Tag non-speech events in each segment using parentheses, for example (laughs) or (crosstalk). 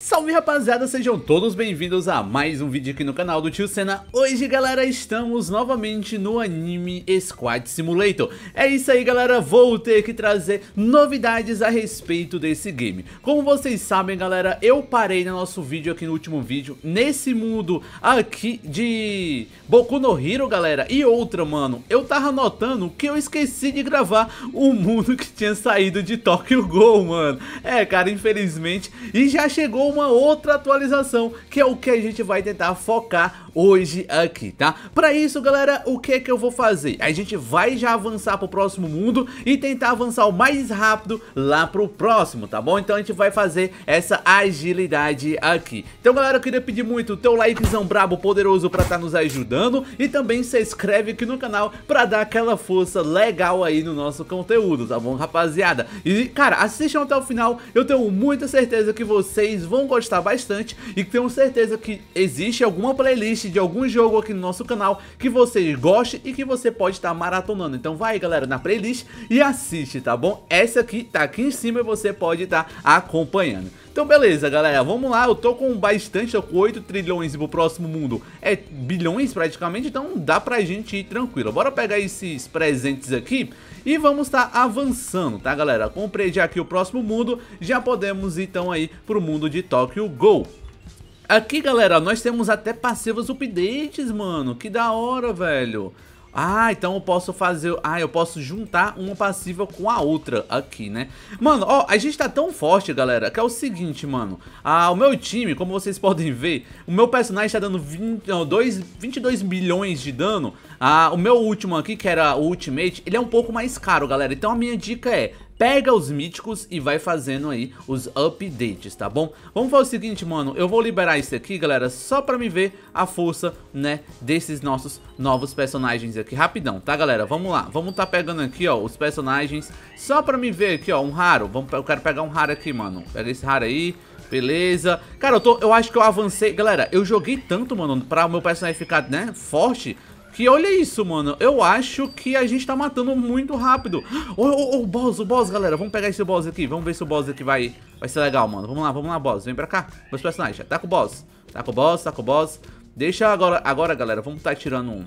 Salve rapaziada, sejam todos bem-vindos a mais um vídeo aqui no canal do Tio Senna. Hoje galera, estamos novamente no anime Squad Simulator. É isso aí galera, vou ter que trazer novidades a respeito desse game. Como vocês sabem galera, eu parei no nosso vídeo aqui no último vídeo Nesse mundo aqui de Boku no Hero galera E outra mano, eu tava notando que eu esqueci de gravar o mundo que tinha saído de Tokyo Ghoul mano. É cara, infelizmente, e já chegou uma outra atualização, que é o que a gente vai tentar focar hoje aqui, tá? Pra isso, galera, o que é que eu vou fazer? A gente vai já avançar pro próximo mundo e tentar avançar o mais rápido lá pro próximo, tá bom? Então a gente vai fazer essa agilidade aqui. Então, galera, eu queria pedir muito o teu likezão brabo, poderoso pra estar tá nos ajudando e também se inscreve aqui no canal pra dar aquela força legal aí no nosso conteúdo, tá bom, rapaziada? E, cara, assistam até o final, eu tenho muita certeza que vocês vão gostar bastante e tenho certeza que existe alguma playlist de algum jogo aqui no nosso canal que você goste e que você pode estar maratonando. Então vai, galera, na playlist e assiste, tá bom? Essa aqui tá aqui em cima e você pode estar acompanhando. Então beleza, galera, vamos lá, eu tô com bastante, tô com 8 trilhões pro próximo mundo, é bilhões praticamente, então dá pra gente ir tranquilo. Bora pegar esses presentes aqui e vamos estar tá avançando, tá galera? Comprei já aqui o próximo mundo, já podemos então aí pro mundo de Tokyo Go. Aqui, galera, nós temos até passivos updates, mano. Que da hora, velho. Ah, então eu posso fazer... Ah, eu posso juntar uma passiva com a outra aqui, né? Mano, ó, a gente tá tão forte, galera, que é o seguinte, mano. Ah, o meu time, como vocês (laughs) podem ver, o meu personagem tá dando 20, não, 2, 22 milhões de dano. Ah, o meu último aqui, que era o Ultimate, ele é um pouco mais caro, galera. Então a minha dica é pega os míticos e vai fazendo aí os updates, tá bom? Vamos fazer o seguinte, mano, eu vou liberar isso aqui, galera, só pra me ver a força, né, desses nossos novos personagens aqui, rapidão, tá, galera? Vamos lá, vamos tá pegando aqui, ó, os personagens, só pra me ver aqui, ó, um raro, vamos, eu quero pegar um raro aqui, mano, pega esse raro aí, Beleza. Cara, eu, tô, eu acho que eu avancei. Galera, eu joguei tanto, mano, pra o meu personagem ficar, né, forte. Que olha isso, mano. Eu acho que a gente tá matando muito rápido. Ô, ô, boss, o boss, galera. Vamos pegar esse boss aqui. Vamos ver se o boss aqui vai, vai ser legal, mano. Vamos lá, vamos lá, boss. Vem pra cá. Meus personagens. Tá com o boss. Tá com o boss, tá com o boss. Deixa agora, agora galera. Vamos tá tirando um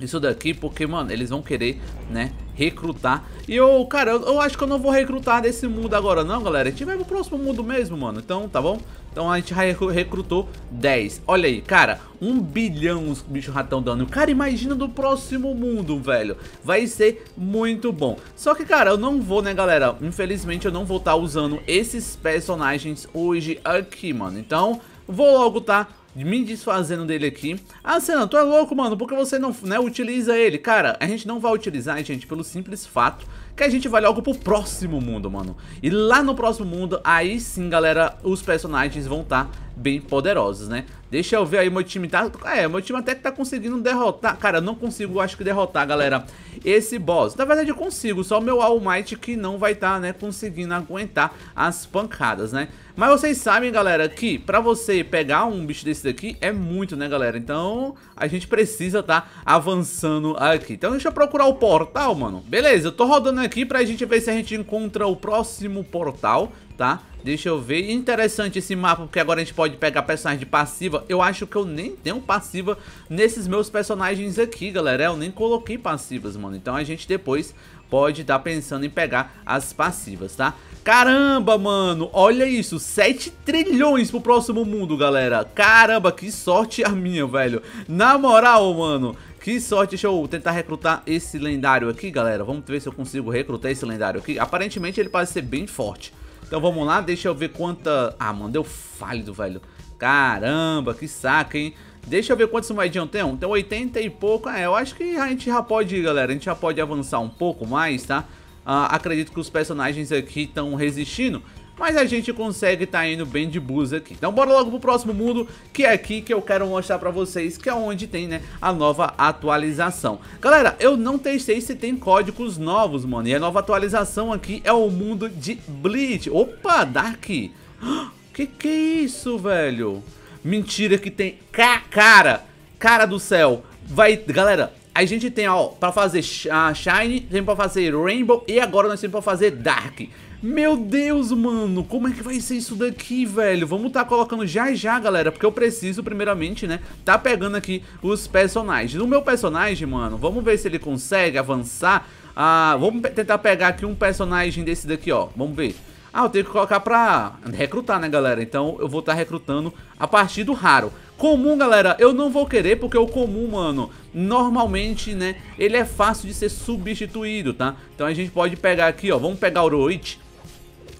isso daqui, porque, mano, eles vão querer, né, recrutar. E eu, cara, eu, eu, acho que eu não vou recrutar desse mundo agora não, galera. A gente vai pro próximo mundo mesmo, mano. Então, tá bom? Então a gente recrutou 10. Olha aí, cara, um bilhão os bichos ratão dando. Cara, imagina do próximo mundo, velho. Vai ser muito bom. Só que, cara, eu não vou, né, galera? Infelizmente, eu não vou estar tá usando esses personagens hoje aqui, mano. Então, vou logo tá me desfazendo dele aqui. Ah, Senna, tu é louco, mano, porque você não né, utiliza ele? Cara, a gente não vai utilizar, gente, pelo simples fato que a gente vai logo pro próximo mundo, mano. E lá no próximo mundo, aí sim, galera, os personagens vão estar tá bem poderosos, né? Deixa eu ver aí, meu time tá... É, meu time até que tá conseguindo derrotar... Cara, eu não consigo, acho que derrotar, galera, esse boss. Na verdade, eu consigo, só o meu All Might que não vai estar, tá, né, conseguindo aguentar as pancadas, né? Mas vocês sabem, galera, que pra você pegar um bicho desse daqui é muito, né, galera? Então, a gente precisa tá avançando aqui. Então, deixa eu procurar o portal, mano. Beleza, eu tô rodando aqui pra gente ver se a gente encontra o próximo portal, tá? Deixa eu ver. Interessante esse mapa, porque agora a gente pode pegar personagem de passiva. Eu acho que eu nem tenho passiva nesses meus personagens aqui, galera. Eu nem coloquei passivas, mano. Então a gente depois pode estar tá pensando em pegar as passivas, tá? Caramba, mano, olha isso, 7 trilhões pro próximo mundo, galera. Caramba, que sorte a minha, velho. Na moral, mano, que sorte, deixa eu tentar recrutar esse lendário aqui, galera. Vamos ver se eu consigo recrutar esse lendário aqui. Aparentemente ele parece ser bem forte. Então vamos lá, deixa eu ver quanta... Ah, mano, deu falho, velho. Caramba, que saca, hein? Deixa eu ver quantos moedinhos tem. Tem 80 e pouco. É, eu acho que a gente já pode, galera, a gente já pode avançar um pouco mais, tá? Uh, acredito que os personagens aqui estão resistindo. Mas a gente consegue tá indo bem de bus aqui. Então bora logo pro próximo mundo, que é aqui que eu quero mostrar pra vocês, que é onde tem, né, a nova atualização. Galera, eu não testei se tem códigos novos, mano. E a nova atualização aqui é o mundo de Bleach. Opa, Dark. (gasps) Que que é isso, velho? Mentira que tem... Cara, cara do céu. Vai, galera, a gente tem, ó, pra fazer Shine, tem pra fazer Rainbow e agora nós temos pra fazer Dark. Meu Deus, mano, como é que vai ser isso daqui, velho? Vamos tá colocando já já, galera, porque eu preciso, primeiramente, né, tá pegando aqui os personagens. O meu personagem, mano, vamos ver se ele consegue avançar. Ah, vamos tentar pegar aqui um personagem desse daqui, ó, vamos ver. Ah, eu tenho que colocar pra recrutar, né, galera? Então eu vou estar tá recrutando a partir do raro. Comum, galera, eu não vou querer porque o comum, mano, normalmente, né, ele é fácil de ser substituído, tá? Então a gente pode pegar aqui, ó, vamos pegar o Oroit,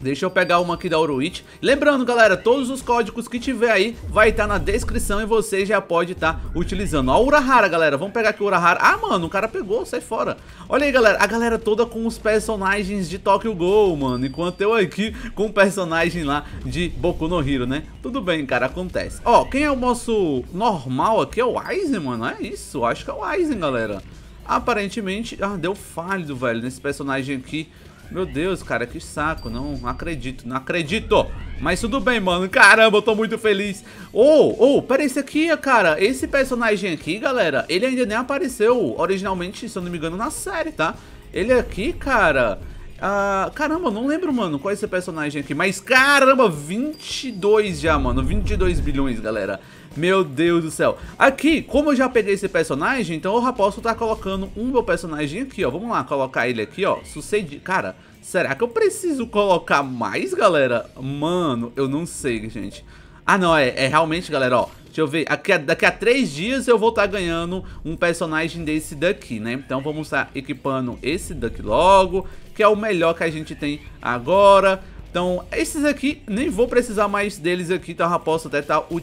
Deixa eu pegar uma aqui da Oroit. Lembrando, galera, todos os códigos que tiver aí vai estar tá na descrição e você já pode estar tá utilizando. Ó, a Urahara, galera. Vamos pegar aqui o Urahara. Ah, mano, o cara pegou, sai fora. Olha aí, galera. A galera toda com os personagens de Tokyo Ghoul, mano. Enquanto eu aqui com o personagem lá de Boku no Hero, né? Tudo bem, cara, acontece. Ó, quem é o nosso normal aqui é o Aizen, mano. É isso, acho que é o Aizen, galera. Aparentemente, ah, deu falho, velho, nesse personagem aqui. Meu Deus, cara, que saco. Não acredito, não acredito. Mas tudo bem, mano. Caramba, eu tô muito feliz. Oh, oh, pera, esse aqui, cara. Esse personagem aqui, galera, ele ainda nem apareceu originalmente, se eu não me engano, na série, tá? Ele aqui, cara... Ah, caramba, não lembro, mano, qual é esse personagem aqui. Mas, caramba, 22 já, mano. 22 bilhões, galera. Meu Deus do céu. Aqui, como eu já peguei esse personagem, então eu já posso estar tá colocando um meu personagem aqui, ó. Vamos lá, colocar ele aqui, ó. Sucedi... Cara, será que eu preciso colocar mais, galera? Mano, eu não sei, gente. Ah, não, é, é realmente, galera, ó. Deixa eu ver, aqui, daqui a três dias eu vou estar tá ganhando um personagem desse daqui, né? Então vamos estar tá equipando esse daqui logo, que é o melhor que a gente tem agora. Então, esses aqui, nem vou precisar mais deles aqui, então eu já posso até estar, tá,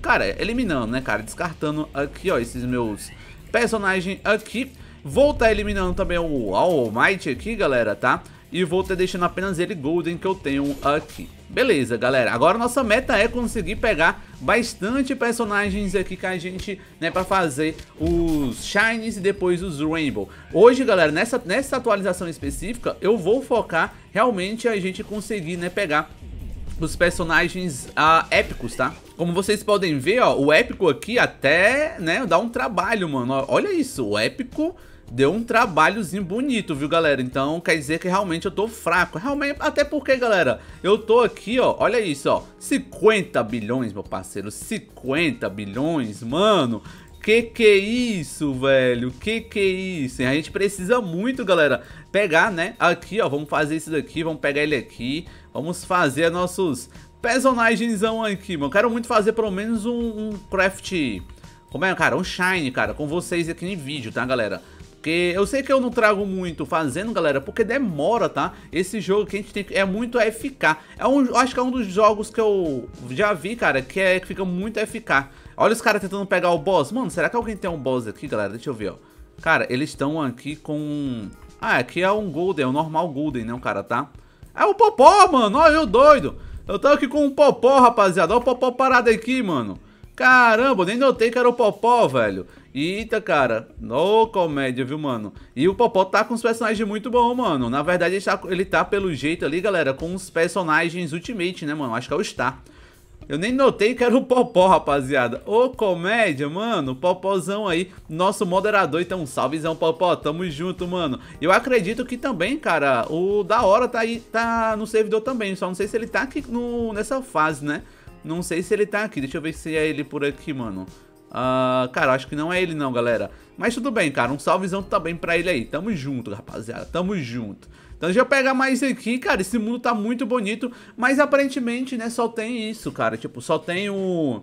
cara, eliminando, né, cara? Descartando aqui, ó, esses meus personagens aqui. Vou estar tá eliminando também o All Might aqui, galera, tá? E vou estar deixando apenas ele Golden que eu tenho aqui. Beleza, galera. Agora nossa meta é conseguir pegar bastante personagens aqui que a gente, né, pra fazer os Shines e depois os Rainbow. Hoje, galera, nessa, nessa atualização específica, eu vou focar realmente a gente conseguir, né, pegar os personagens uh, épicos, tá? Como vocês podem ver, ó, o épico aqui até, né, dá um trabalho, mano. Olha isso, o épico deu um trabalhozinho bonito, viu, galera? Então, quer dizer que realmente eu tô fraco. Realmente, até porque, galera, eu tô aqui, ó, olha isso, ó. 50 bilhões, meu parceiro, 50 bilhões, mano. Que que é isso, velho? Que que é isso? A gente precisa muito, galera, pegar, né? Aqui, ó, vamos fazer isso daqui, vamos pegar ele aqui. Vamos fazer nossos personagens aqui, mano. Quero muito fazer pelo menos um, um craft... Como é, cara? Um shine, cara, com vocês aqui em vídeo, tá, galera? Porque eu sei que eu não trago muito fazendo, galera, porque demora, tá? Esse jogo que a gente tem é muito eficaz. É um, acho que é um dos jogos que eu já vi, cara, que, é, que fica muito eficaz. Olha os caras tentando pegar o boss. Mano, será que alguém tem um boss aqui, galera? Deixa eu ver, ó. Cara, eles estão aqui com... Ah, aqui é um Golden, é o normal Golden, né, cara, tá? É o Popó, mano, olha eu doido. Eu tô aqui com um Popó, rapaziada. Olha o Popó parado aqui, mano. Caramba, nem notei que era o Popó, velho. Eita, cara. Ô, comédia, viu, mano? E o Popó tá com uns personagens muito bons, mano. Na verdade, ele tá, ele tá, pelo jeito ali, galera, com os personagens Ultimate, né, mano? Acho que é o Star. Eu nem notei que era o Popó, rapaziada. Ô, comédia, mano. Popózão aí. Nosso moderador. Então, salvezão, Popó. Tamo junto, mano. Eu acredito que também, cara, o da hora tá aí, tá no servidor também. Só não sei se ele tá aqui no, nessa fase, né? Não sei se ele tá aqui. Deixa eu ver se é ele por aqui, mano. Uh, cara, acho que não é ele não, galera. Mas tudo bem, cara. Um salvezão também pra ele aí. Tamo junto, rapaziada. Tamo junto. Então deixa eu pegar mais aqui, cara. Esse mundo tá muito bonito. Mas aparentemente, né, só tem isso, cara. Tipo, só tem o...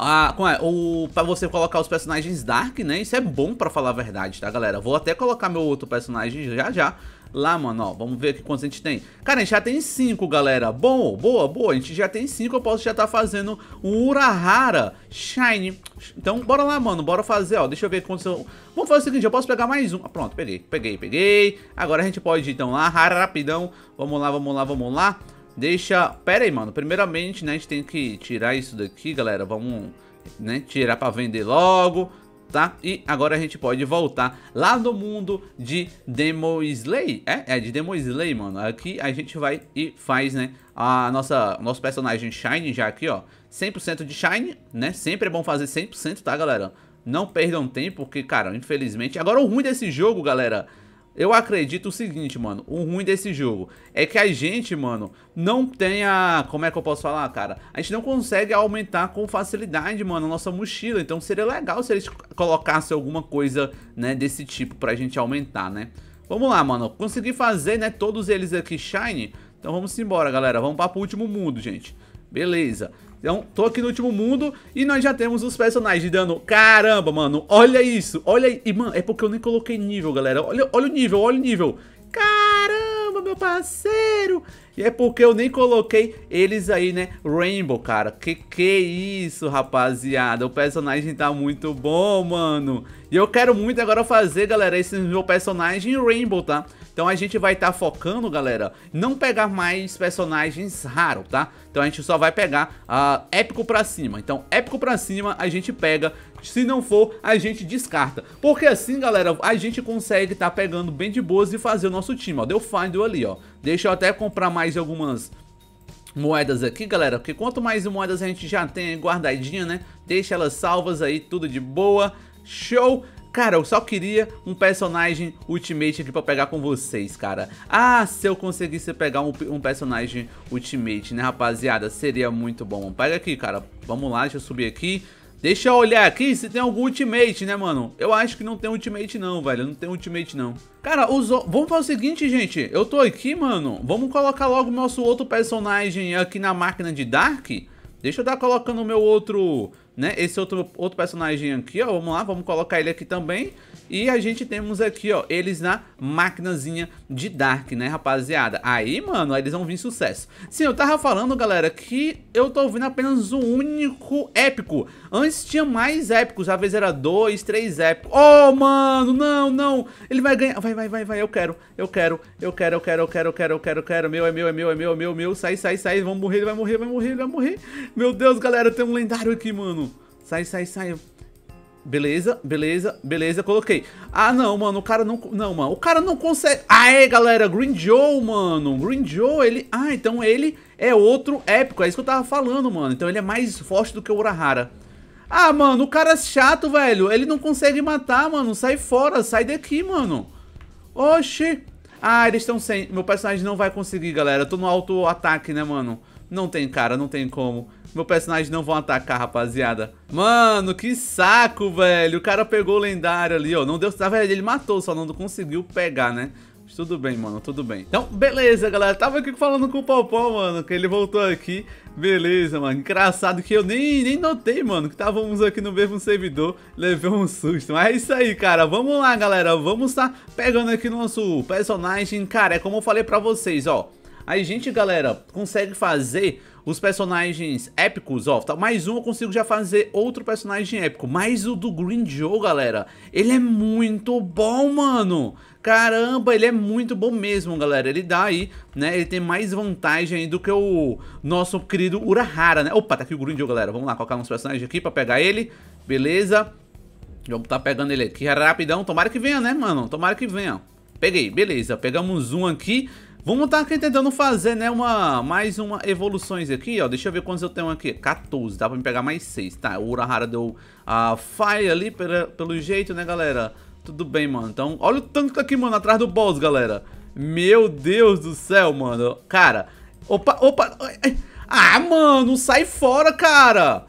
Ah, é? o, pra você colocar os personagens Dark, né? Isso é bom pra falar a verdade, tá, galera? Vou até colocar meu outro personagem já já lá, mano, ó. Vamos ver aqui quantos a gente tem. Cara, a gente já tem cinco, galera. Bom, boa, boa. A gente já tem cinco. Eu posso já estar tá fazendo um Urahara Shine. Então, bora lá, mano. Bora fazer, ó. Deixa eu ver quantos eu... Vamos fazer o seguinte, eu posso pegar mais um. Ah, pronto, peguei, peguei, peguei. Agora a gente pode, então, lá, rapidão. Vamos lá, vamos lá, vamos lá. Deixa... Pera aí, mano. Primeiramente, né, a gente tem que tirar isso daqui, galera. Vamos, né, tirar pra vender logo tá? E agora a gente pode voltar lá no mundo de Demo Slay, é? É de Demo Slay, mano. Aqui a gente vai e faz, né, a nossa, nosso personagem Shine já aqui, ó. 100% de Shine, né? Sempre é bom fazer 100%, tá, galera? Não perdam tempo, porque, cara, infelizmente... Agora o ruim desse jogo, galera... eu acredito o seguinte, mano, o ruim desse jogo é que a gente, mano, não tem a... Como é que eu posso falar, cara? A gente não consegue aumentar com facilidade, mano, a nossa mochila. Então seria legal se eles colocassem alguma coisa, né, desse tipo pra gente aumentar, né? Vamos lá, mano, consegui fazer, né, todos eles aqui shine. Então vamos embora, galera. Vamos para o último mundo, gente. Beleza. Então, tô aqui no último mundo e nós já temos os personagens dando... Caramba, mano, olha isso, olha. E, mano, é porque eu nem coloquei nível, galera. Olha, olha o nível, olha o nível. Caramba, meu parceiro. E é porque eu nem coloquei eles aí, né, Rainbow, cara. Que que isso, rapaziada. O personagem tá muito bom, mano. E eu quero muito agora fazer, galera, esse meu personagem Rainbow, tá? Então a gente vai estar tá focando, galera, não pegar mais personagens raros, tá? Então a gente só vai pegar uh, épico pra cima. Então épico pra cima a gente pega, se não for, a gente descarta. Porque assim, galera, a gente consegue tá pegando bem de boas e fazer o nosso time, ó. Deu find ali, ó. Deixa eu até comprar mais algumas moedas aqui, galera, porque quanto mais moedas a gente já tem guardadinha, né, deixa elas salvas aí, tudo de boa, show, Cara, eu só queria um personagem Ultimate aqui pra pegar com vocês, cara. Ah, se eu conseguisse pegar um, um, personagem Ultimate, né, rapaziada? Seria muito bom. Pega aqui, cara. Vamos lá, deixa eu subir aqui. Deixa eu olhar aqui se tem algum Ultimate, né, mano? Eu acho que não tem Ultimate não, velho. Não tem Ultimate não. Cara, os... vamos fazer o seguinte, gente. Eu tô aqui, mano. Vamos colocar logo o nosso outro personagem aqui na máquina de Dark. Deixa eu dar colocando o meu outro né? Esse outro, outro personagem aqui, ó, vamos lá, vamos colocar ele aqui também. E a gente temos aqui, ó, eles na maquinazinha de Dark, né, rapaziada? Aí, mano, eles vão vir sucesso. Sim, eu tava falando, galera, que eu tô ouvindo apenas um único épico. Antes tinha mais épicos, às vezes era dois, três épicos. Oh, mano, não, não. Ele vai ganhar. Vai, vai, vai, vai, eu quero, eu quero, eu quero, eu quero, eu quero, eu quero, eu quero, eu quero. Meu, é meu, é meu, é meu, é meu, é meu. Sai, sai, sai, vamos morrer, ele vai morrer, vai morrer, ele vai morrer. Meu Deus, galera, tem um lendário aqui, mano. Sai, sai, sai. Beleza, beleza, beleza, coloquei. Ah, não, mano, o cara não... Não, mano, o cara não consegue... Aê, galera, Green Joe, mano. Green Joe, ele... Ah, então ele é outro épico. É isso que eu tava falando, mano. Então ele é mais forte do que o Urahara. Ah, mano, o cara é chato, velho. Ele não consegue matar, mano. Sai fora, sai daqui, mano. Oxi. Ah, eles estão sem... Meu personagem não vai conseguir, galera. Eu tô no auto-ataque, né, mano? Não tem, cara, não tem como. Meu personagem não vão atacar, rapaziada. Mano, que saco, velho. O cara pegou o lendário ali, ó. Não deu... Na verdade, ele matou, só não conseguiu pegar, né? tudo bem, mano, tudo bem. Então, beleza, galera. Tava aqui falando com o Popó, mano, que ele voltou aqui. Beleza, mano. Engraçado que eu nem, nem notei, mano, que estávamos aqui no mesmo servidor. Levei um susto. Mas é isso aí, cara. Vamos lá, galera. Vamos estar tá pegando aqui nosso personagem. Cara, é como eu falei pra vocês, ó. A gente, galera, consegue fazer os personagens épicos, ó, tá, mais um eu consigo já fazer outro personagem épico, mais o do Green Joe, galera, ele é muito bom, mano, caramba, ele é muito bom mesmo, galera, ele dá aí, né, ele tem mais vantagem aí do que o nosso querido Urahara, né, opa, tá aqui o Green Joe, galera, vamos lá, colocar uns personagens aqui pra pegar ele, beleza, vamos tá pegando ele aqui rapidão, tomara que venha, né, mano, tomara que venha, peguei, beleza, pegamos um aqui, Vamos estar tá aqui tentando fazer, né, uma, mais uma evoluções aqui, ó. Deixa eu ver quantos eu tenho aqui. 14, dá pra me pegar mais 6. Tá, o Urahara deu a fire ali pela, pelo jeito, né, galera? Tudo bem, mano. Então, olha o tanto que tá aqui, mano, atrás do boss, galera. Meu Deus do céu, mano. Cara, opa, opa. Ah, mano, sai fora, cara.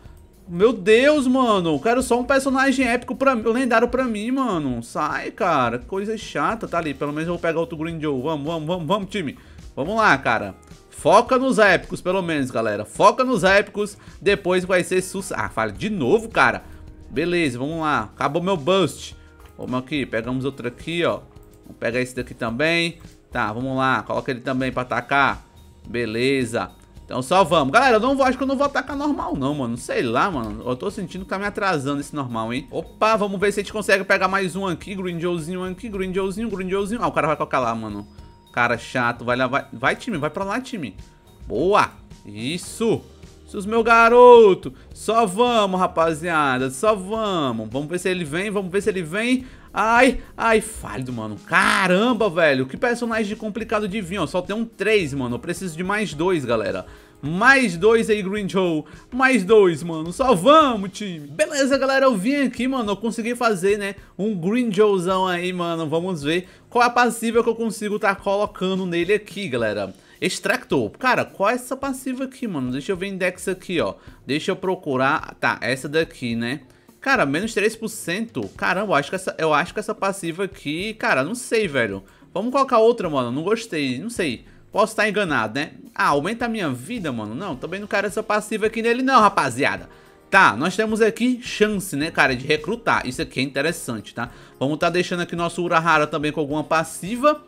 Meu Deus, mano. Quero só um personagem épico pra mim, lendário pra mim, mano. Sai, cara. Coisa chata. Tá ali. Pelo menos eu vou pegar outro Green Joe. Vamos, vamos, vamos, vamos, time. Vamos lá, cara. Foca nos épicos, pelo menos, galera. Foca nos épicos. Depois vai ser sucesso. Ah, fala de novo, cara. Beleza, vamos lá. Acabou meu bust. Vamos aqui. Pegamos outro aqui, ó. Vamos pegar esse daqui também. Tá, vamos lá. Coloca ele também pra atacar. Beleza. Então só vamos. Galera, eu não vou, acho que eu não vou atacar normal não, mano. Sei lá, mano. Eu tô sentindo que tá me atrasando esse normal, hein. Opa, vamos ver se a gente consegue pegar mais um aqui. Green Joezinho aqui, Green Joezinho. Ah, o cara vai colocar lá, mano. Cara chato. Vai lá, vai. Vai, time. Vai pra lá, time. Boa. Isso. Seus meu garoto. Só vamos, rapaziada. Só vamos. Vamos ver se ele vem. Vamos ver se ele vem. Ai, ai, falho, mano. Caramba, velho. Que personagem complicado de vir, ó. Só tem um 3, mano. Eu preciso de mais dois, galera. Mais dois aí, Green Joe. Mais dois, mano. Só vamos, time. Beleza, galera. Eu vim aqui, mano. Eu consegui fazer, né? Um Green Joezão aí, mano. Vamos ver qual é a passiva que eu consigo estar tá colocando nele aqui, galera. Extractor. Cara, qual é essa passiva aqui, mano? Deixa eu ver index aqui, ó. Deixa eu procurar. Tá, essa daqui, né? Cara, menos 3%. Caramba, eu acho, que essa, eu acho que essa passiva aqui... Cara, não sei, velho. Vamos colocar outra, mano. Não gostei, não sei. Posso estar enganado, né? Ah, aumenta a minha vida, mano. Não, também não quero essa passiva aqui nele não, rapaziada. Tá, nós temos aqui chance, né, cara, de recrutar. Isso aqui é interessante, tá? Vamos estar tá deixando aqui nosso Urahara também com alguma passiva.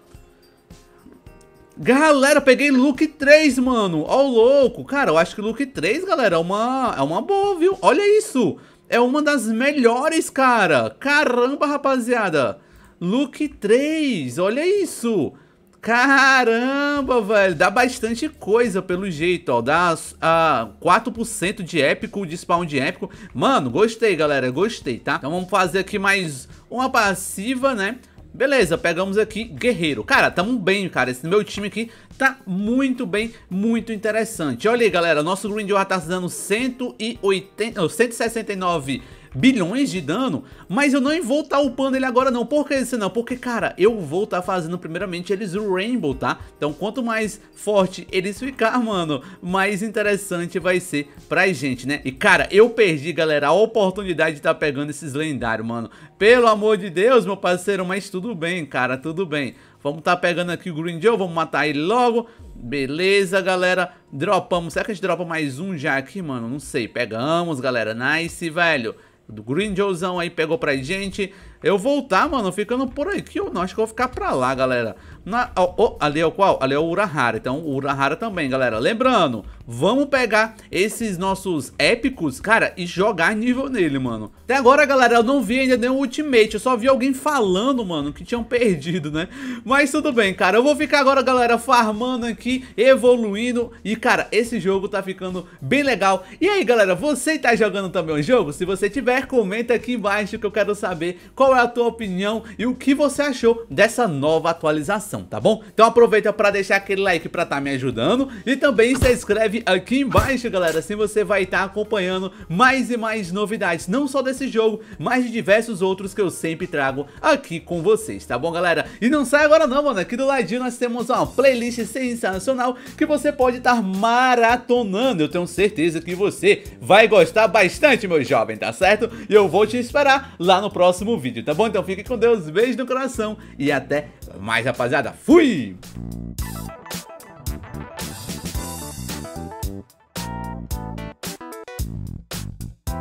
Galera, peguei Look 3, mano. Ó o louco. Cara, eu acho que Look 3, galera, é uma, é uma boa, viu? Olha isso. É uma das melhores, cara. Caramba, rapaziada. Look 3, olha isso. Caramba, velho, dá bastante coisa pelo jeito, ó, dá uh, 4% de épico, de spawn de épico. Mano, gostei, galera, gostei, tá? Então vamos fazer aqui mais uma passiva, né? Beleza, pegamos aqui Guerreiro. Cara, tamo bem, cara. Esse meu time aqui tá muito bem, muito interessante. Olha aí, galera, nosso Green já tá dando 180, 169 bilhões de dano, mas eu não vou estar tá upando ele agora não. Por que isso não? Porque, cara, eu vou estar tá fazendo primeiramente eles o Rainbow, tá? Então, quanto mais forte eles ficar, mano, mais interessante vai ser pra gente, né? E, cara, eu perdi, galera, a oportunidade de estar tá pegando esses lendários, mano. Pelo amor de Deus, meu parceiro, mas tudo bem, cara, tudo bem. Vamos tá pegando aqui o Green Joe, vamos matar ele logo. Beleza, galera. Dropamos. Será que a gente dropa mais um já aqui, mano? Não sei. Pegamos, galera. Nice, velho do Green Joezão aí pegou pra gente. Eu voltar, mano, ficando por aqui, eu não acho que eu vou ficar pra lá, galera. Na, oh, ali é o qual? Ali é o Urahara, então o Urahara também, galera. Lembrando, vamos pegar esses nossos épicos, cara, e jogar nível nele, mano. Até agora, galera, eu não vi ainda nenhum ultimate, eu só vi alguém falando, mano, que tinham (laughs) perdido, né? Mas tudo bem, cara, eu vou ficar agora, galera, farmando aqui, evoluindo. E, cara, esse jogo tá ficando bem legal. E aí, galera, você tá jogando também o jogo? Se você tiver, comenta aqui embaixo que eu quero saber qual é a tua opinião e o que você achou dessa nova atualização tá bom? Então aproveita para deixar aquele like estar tá me ajudando e também se inscreve aqui embaixo, galera, assim você vai estar tá acompanhando mais e mais novidades, não só desse jogo, mas de diversos outros que eu sempre trago aqui com vocês, tá bom, galera? E não sai agora não, mano, aqui do ladinho nós temos uma playlist sensacional que você pode estar tá maratonando, eu tenho certeza que você vai gostar bastante, meu jovem, tá certo? E eu vou te esperar lá no próximo vídeo, tá bom? Então fique com Deus, beijo no coração e até mais Mas, rapaziada, fui!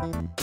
Thank